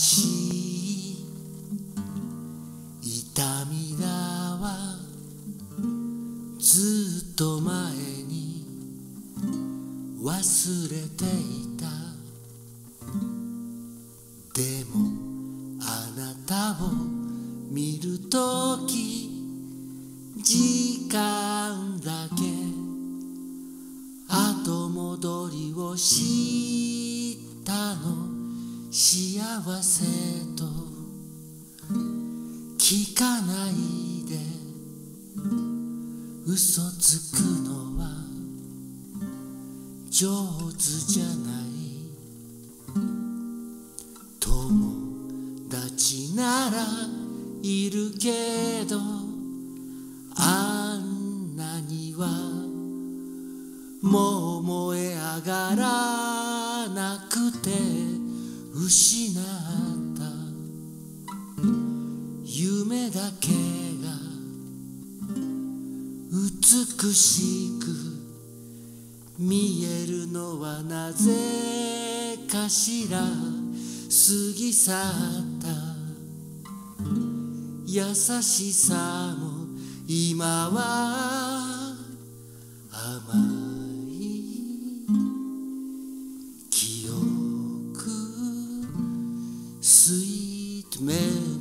しい痛みだわずっと前に忘れていた。でもあなたを見るとき時間だけ後戻りをしたの幸せと聞かないで。嘘つくのは上手じゃない。友達ならいるけどあんなにはもう燃え上がらなくて。失った。夢だけが美しく見えるのはなぜかしら。過ぎ去った。優しさも今は甘い。sweet Mary.